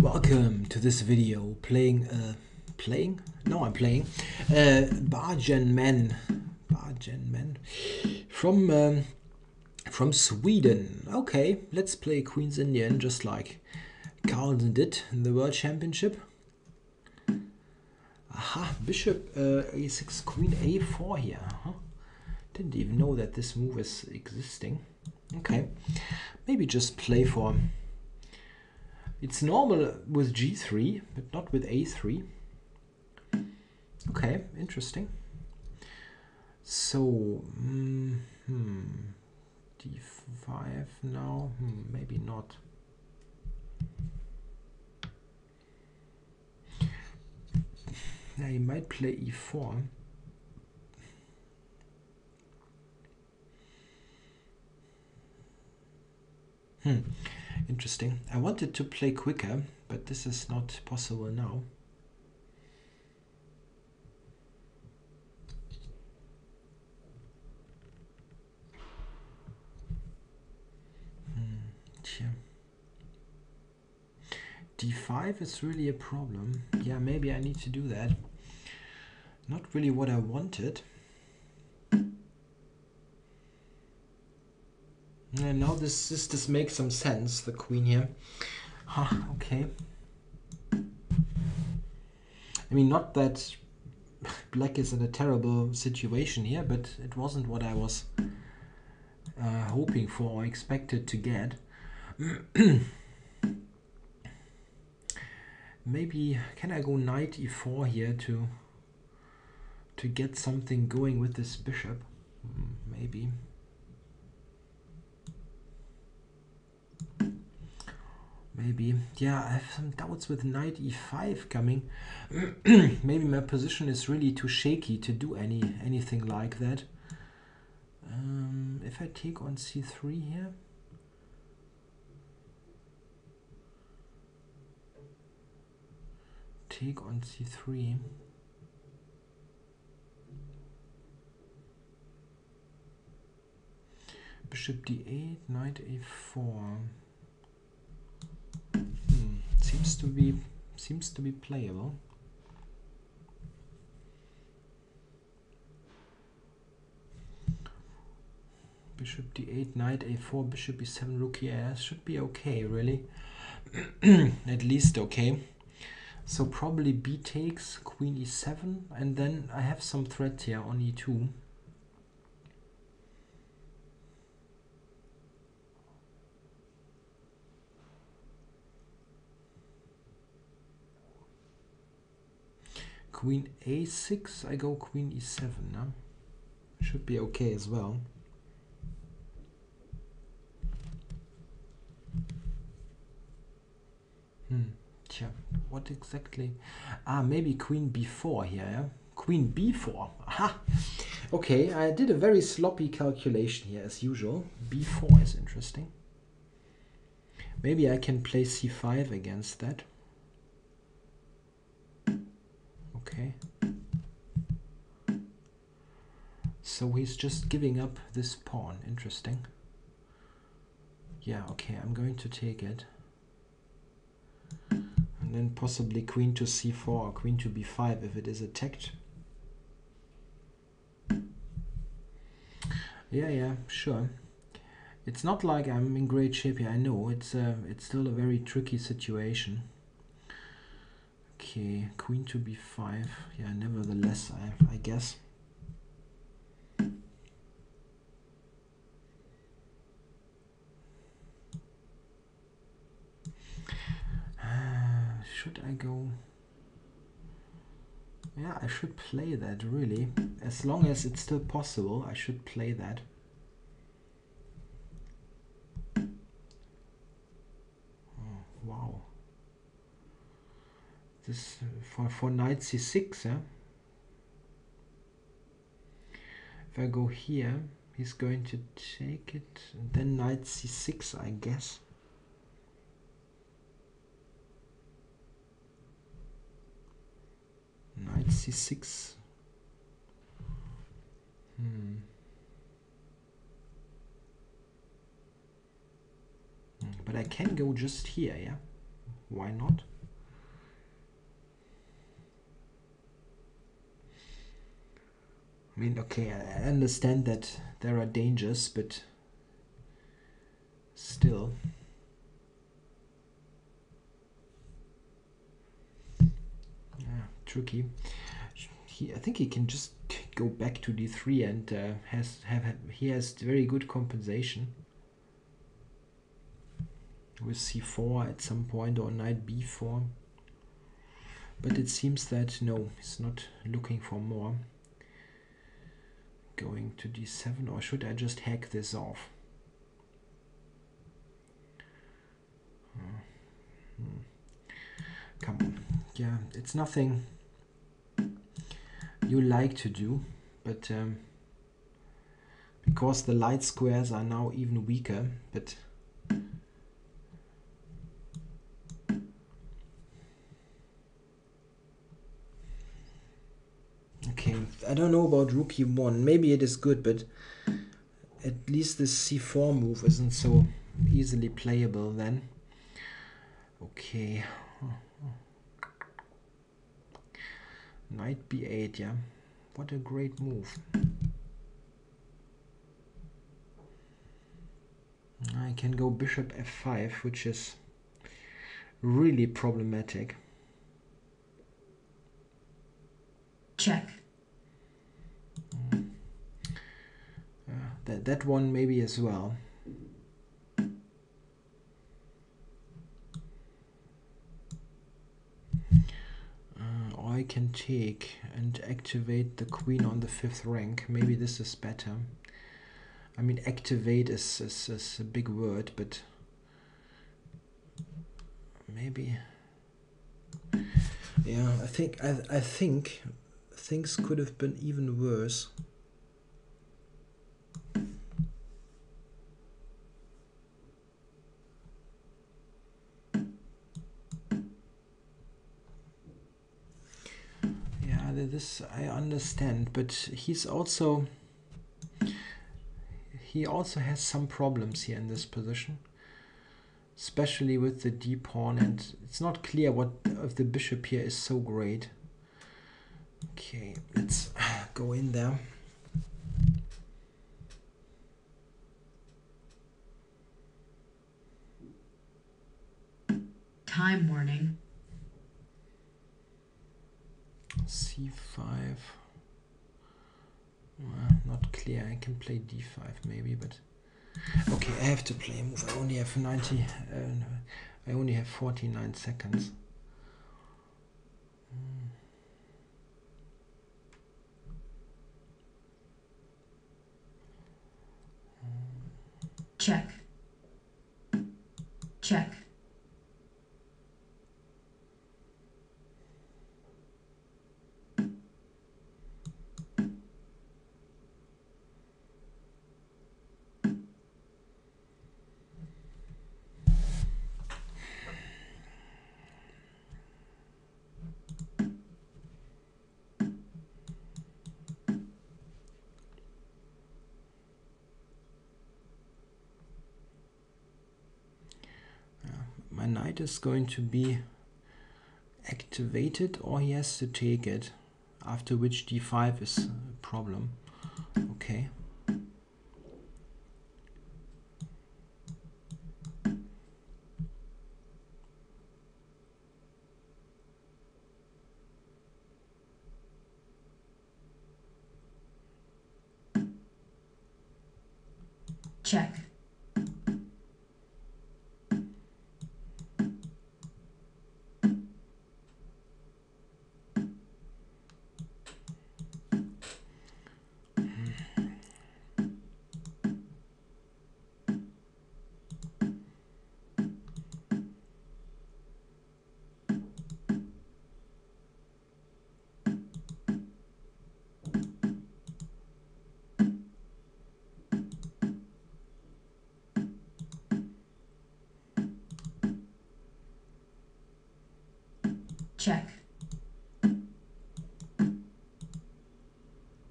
Welcome to this video playing, uh, playing? No, I'm playing, uh, BajenMan, Bargen Men, from, um, from Sweden. Okay, let's play Queen's Indian just like Carlsen did in the World Championship. Aha, Bishop uh, a6, Queen a4 here. Huh? Didn't even know that this move is existing. Okay, maybe just play for it's normal with g3, but not with a3. Okay, interesting. So, mm, hmm, d5 now, hmm, maybe not. Now you might play e4. Hmm. Interesting. I wanted to play quicker, but this is not possible now. Hmm, D5 is really a problem. Yeah, maybe I need to do that. Not really what I wanted. And now this, this this makes some sense, the queen here. Huh, okay. I mean, not that black is in a terrible situation here, but it wasn't what I was uh, hoping for or expected to get. Maybe, can I go knight e4 here to to get something going with this bishop? Hmm, maybe. Maybe. Yeah i have some doubts with knight e5 coming. Maybe my position is really too shaky to do any anything like that. Um, if i take on c3 here. Take on c3 bishop d8 knight a4 seems to be seems to be playable. Bishop d8, knight a4, bishop e7, rook e8 should be okay, really. At least okay. So probably b takes, queen e7, and then I have some threat here on e2. Queen a6 I go queen e7 now should be okay as well. Hmm yeah what exactly? Ah maybe queen b4 here yeah? queen b4 aha! Okay I did a very sloppy calculation here as usual. B4 is interesting. Maybe I can play c5 against that Okay. So he's just giving up this pawn. Interesting. Yeah, okay, I'm going to take it. And then possibly queen to c4 or queen to b5 if it is attacked. Yeah, yeah, sure. It's not like I'm in great shape here. I know it's uh, it's still a very tricky situation. Okay, queen to b5. Yeah, nevertheless, I, I guess. Uh, should I go? Yeah, I should play that, really. As long as it's still possible, I should play that. Oh, wow this for, for knight c6 yeah? if I go here he's going to take it then knight c6 I guess knight c6 hmm. but I can go just here yeah Why not? I mean, okay, I understand that there are dangers, but still. Yeah, tricky. He, I think he can just go back to d3 and uh, has have he has very good compensation with c4 at some point or knight b4 but it seems that no he's not looking for more going to d7 or should I just hack this off hmm. come on yeah it's nothing you like to do but um, because the light squares are now even weaker but okay I don't know about rook e1 maybe it is good but at least this c4 move isn't so easily playable then. Okay. Knight b8 yeah. What a great move. I can go bishop f5 which is really problematic check uh, that, one maybe as well uh, I can take and activate the queen on the fifth rank. Maybe this is better. I mean, activate is, is, is a big word, but maybe. Yeah, I think I I think things could have been even worse. I understand, but he's also he also has some problems here in this position, especially with the d pawn, and it's not clear what if the bishop here is so great. Okay, let's go in there. Time warning c5 not clear. I can play d5 maybe but okay I have to play. A move I only have 90 uh, I only have 49 seconds check check knight is going to be activated or he has to take it after which d5 is a problem. Okay. Check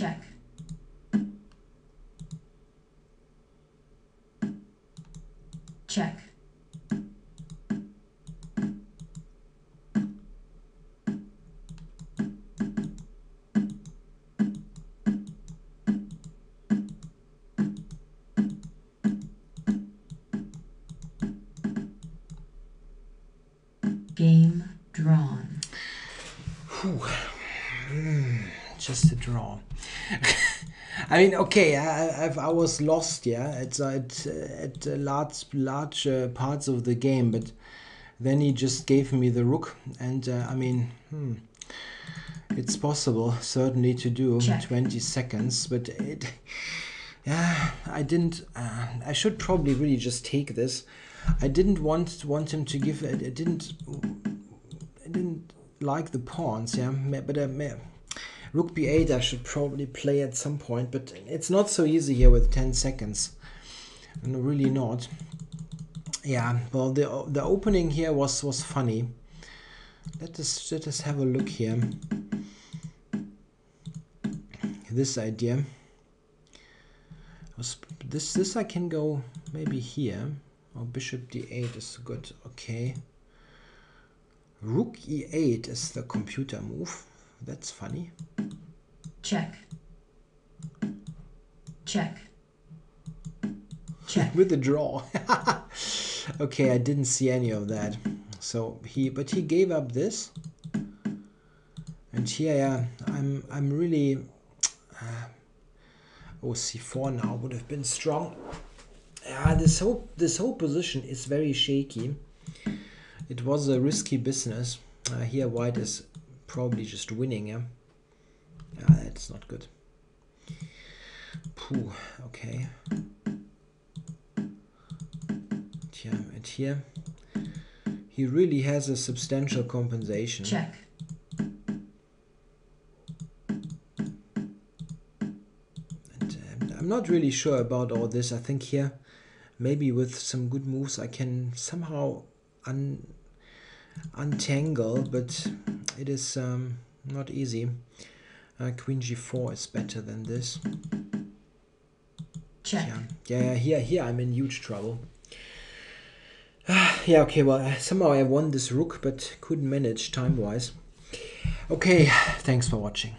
check. Check. Game drawn. Hmm just a draw. I mean, okay, I, I, I was lost, yeah, at at, at uh, large large uh, parts of the game, but then he just gave me the rook, and uh, I mean, hmm, it's possible certainly to do Check. 20 seconds, but it, yeah, I didn't. Uh, I should probably really just take this. I didn't want want him to give. It I didn't. I didn't like the pawns, yeah. But uh, ma- Rook b8 I should probably play at some point, but it's not so easy here with 10 seconds. No, really not. Yeah, well the the opening here was was funny. Let us let us have a look here. This idea this this I can go maybe here. Oh, bishop d8 is good. Okay. Rook e8 is the computer move. That's funny. Check. Check. Check. with the draw. okay, I didn't see any of that. So he, but he gave up this, and here yeah, I'm I'm really. Uh, oh, c4 now would have been strong. Yeah, this whole this whole position is very shaky. It was a risky business. Uh, here, white is probably just winning. Yeah, yeah, that's not good. Pooh. Okay. here and here. He really has a substantial compensation. Check. And, um, I'm not really sure about all this. I think here, maybe with some good moves, I can somehow un untangle, but it is um, not easy. Uh, Queen g4 is better than this. Check. Yeah, yeah, yeah, here, here I'm in huge trouble. yeah, okay, well, somehow I won this rook, but couldn't manage time-wise. Okay, thanks for watching.